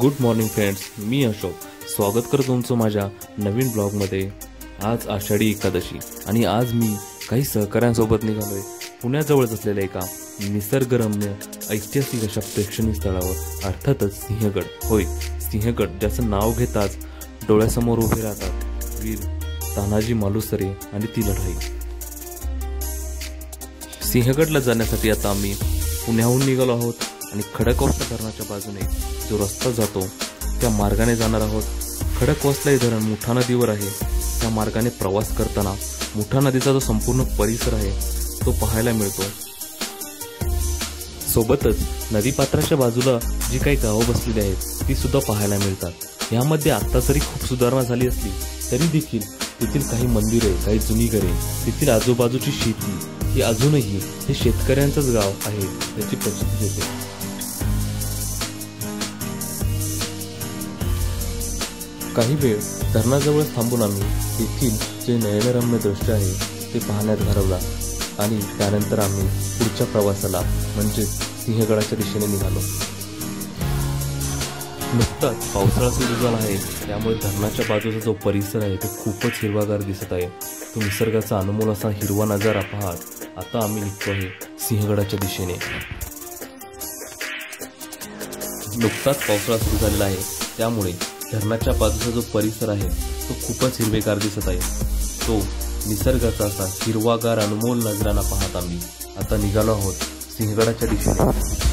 Good morning friends मी अशोक. स्वागत करतो तुमचं माझ्या नवीन ब्लॉगमध्ये. आज आषाढी एकादशी आणि आज मी काही सहकाऱ्यांसोबत निघालोय. पुण्याजवळच असलेल्या एका निसर्गरम्य ऐतिहासिक अशा प्रेक्षणीय स्थळावर अर्थातच सिंहगड. होय सिंहगड ज्याचं नाव घेताच डोळ्यासमोर उभे राहतात वीर तानाजी मालुसरे आणि ती लढाई. सिंहगडला जाण्यासाठी आता आम्ही पुण्याहून निघालो आहोत. आणि खडकवस्त धरणाच्या बाजूने जो रस्ता जातो त्या मार्गाने जाणार आहोत. खडकवासला हे धरण मुठा नदीवर आहे. त्या मार्गाने प्रवास करताना मुठा नदीचा जो संपूर्ण परिसर आहे तो पाहायला मिळतो. सोबतच नदीपात्राच्या बाजूला जी काही गावं बसलेली आहेत ती सुद्धा पाहायला मिळतात. यामध्ये आता जरी खूप सुधारणा झाली असली तरी देखील तेथील काही मंदिरे काही जुनी घरे तेथील आजूबाजूची शेती ही अजूनही हे शेतकऱ्यांचंच गाव आहे याची प्रसिद्धी देते. काही वेळ धरणाजवळ थांबून आम्ही तेथील जे नयनरम्य दृश्य आहे ते पाहण्यात घालवला आणि त्यानंतर आम्ही पुढच्या प्रवासाला म्हणजेच सिंहगडाच्या दिशेने निघालो. नुकताच पावसाळा सुरू झाला आहे. त्यामुळे धरणाच्या बाजूचा जो परिसर आहे तो खूपच हिरवागार दिसत आहे. तो निसर्गाचा अनमोल असा हिरवा नजारा पाहत आता आम्ही निघतो आहे सिंहगडाच्या दिशेने. नुकताच पावसाळा सुरू झालेला आहे. त्यामुळे धरणाच्या बाजूचा जो परिसर आहे तो खूपच हिरवेगार दिसत आहे. तो निसर्गाचा असा हिरवागार अनमोल नजराना पाहत आम्ही. आता निघालो आहोत सिंहगडाच्या दिशेने.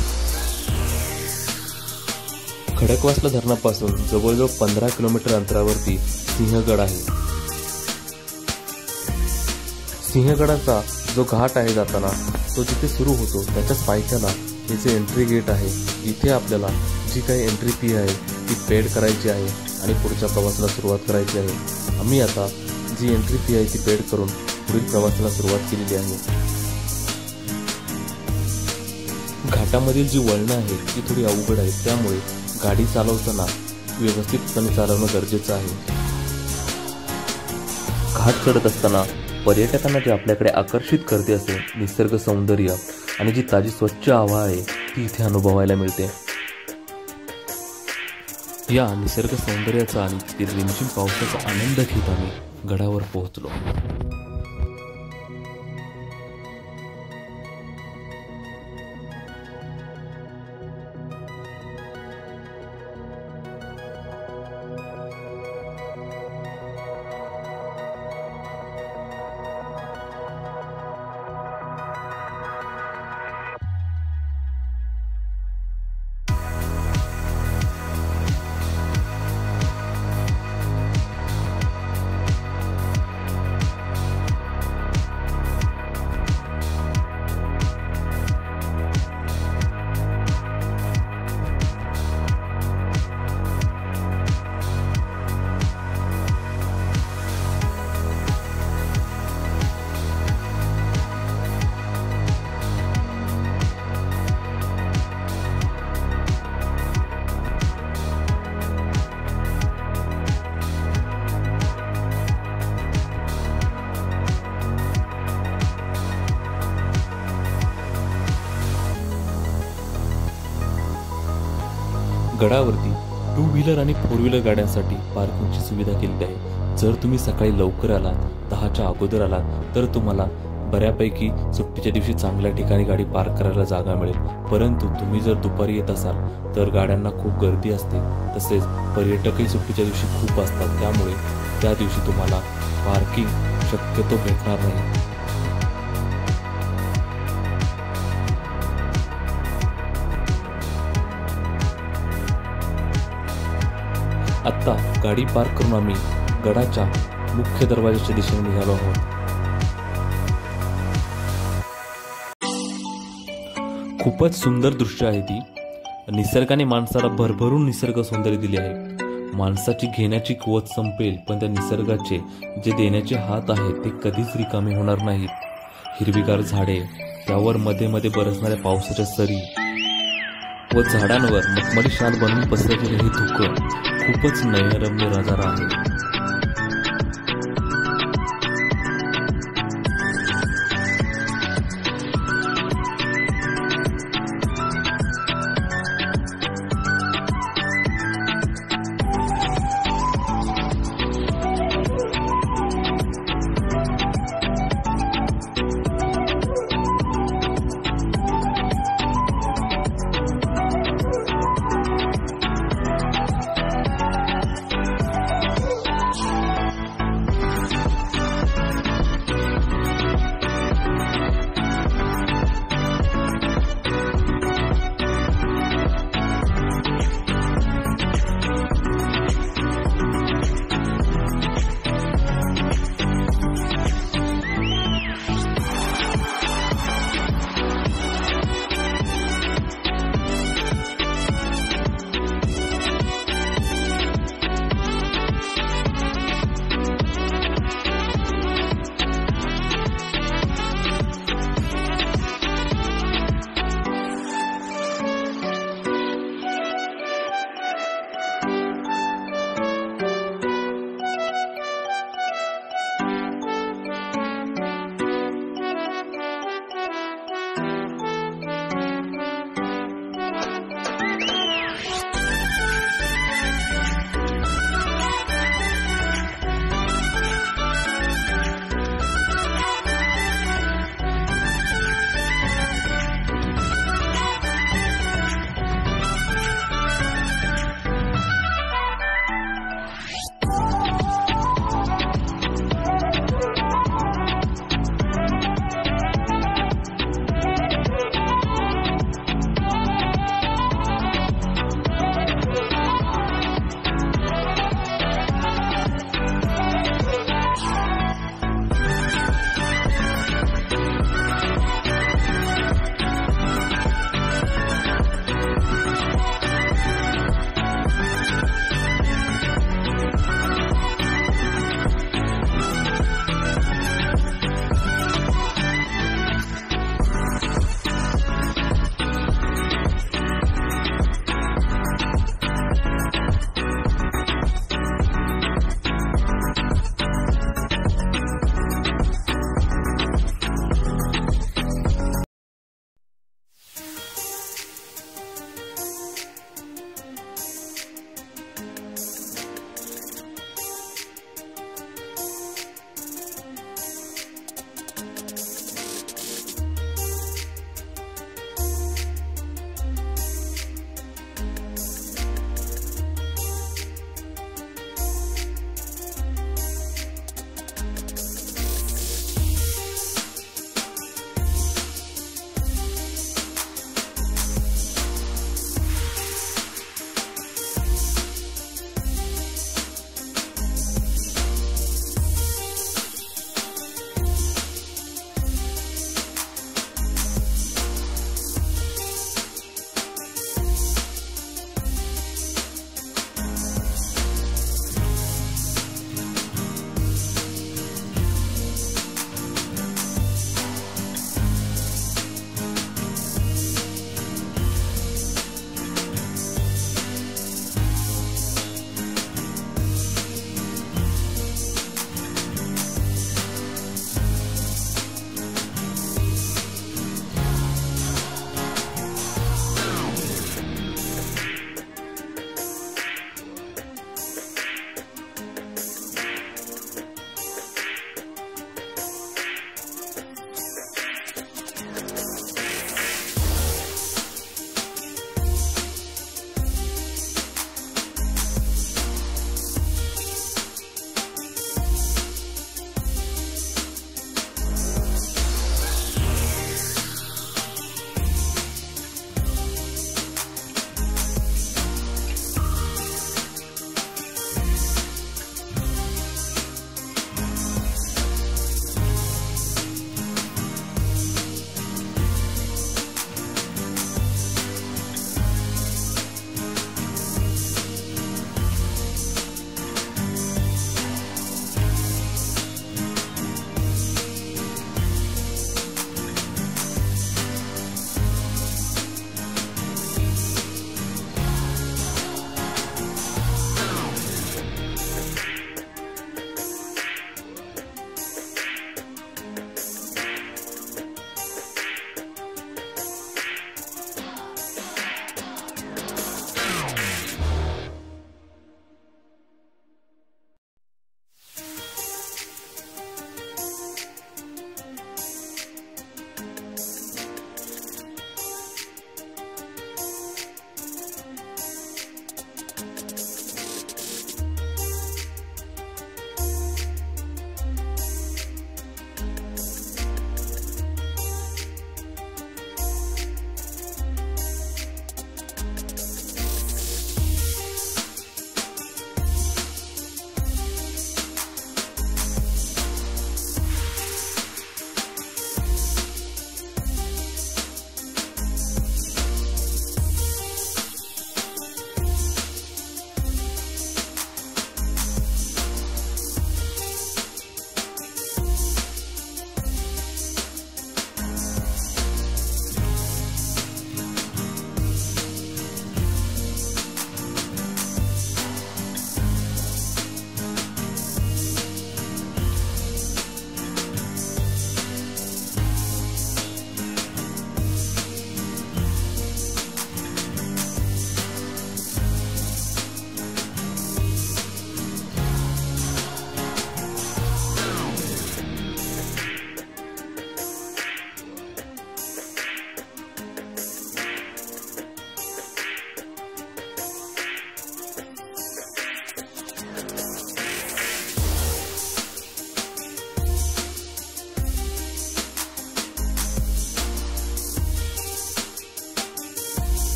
खडकवासला धरणापासून जवळजवळ पंधरा किलोमीटर अंतरावरती सिंहगड आहे. सिंहगडाचा जो घाट आहे जाताना तो जिथे सुरू होतो त्याच्याच पायथ्याला हे जे एंट्री गेट आहे इथे आपल्याला जी काही एंट्री फी आहे ती पेड करायची आहे आणि पुढच्या प्रवासाला सुरुवात करायची आहे. आम्ही आता जी एंट्री फी आहे ती पेड करून पुढील प्रवासाला सुरुवात केलेली आहे. घाटामधील जी वळणं आहेत ती थोडी अवघड आहेत त्यामुळे गाडी चालवताना व्यवस्थितपणे चालवणं गरजेचं आहे. घाट चढत असताना पर्यटकांना जे आपल्याकडे आकर्षित करते असे निसर्ग सौंदर्य आणि जी ताजी स्वच्छ हवा आहे ती इथे अनुभवायला मिळते. या निसर्ग सौंदर्याचा आणि ते रिमझिम पावसाचा आनंद घेत आम्ही गडावर पोहोचलो. गडावरती टू व्हीलर आणि फोर व्हीलर गाड्यांसाठी पार्किंगची सुविधा केलेली आहे. जर तुम्ही सकाळी लवकर आलात दहाच्या अगोदर आलात तर तुम्हाला बऱ्यापैकी सुट्टीच्या दिवशी चांगल्या ठिकाणी गाडी पार्क करायला जागा मिळेल. परंतु तुम्ही जर दुपारी येत असाल तर गाड्यांना खूप गर्दी असते. तसेच पर्यटकही सुट्टीच्या दिवशी खूप असतात. त्यामुळे त्या दिवशी तुम्हाला पार्किंग शक्यतो भेटणार नाही. गाडी पार्क करून आम्ही गडाच्या मुख्य दरवाजाच्या दिशेने निघालो आहोत. खूपच सुंदर दृश्य आहे ती. निसर्गाने माणसाला भरभरून निसर्ग सौंदर्य दिले आहे. माणसाची घेण्याची कुवत संपेल पण त्या निसर्गाचे जे देण्याचे हात आहेत ते कधीच रिकामे होणार नाहीत. हिरवीगार झाडे त्यावर मध्ये मध्ये बरसणाऱ्या पावसाच्या सरी व झाडांवर मखमली शाल बनवून पसरलेले हे धुकं खूपच नयनरम्य नजारा आहे.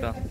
맛있다.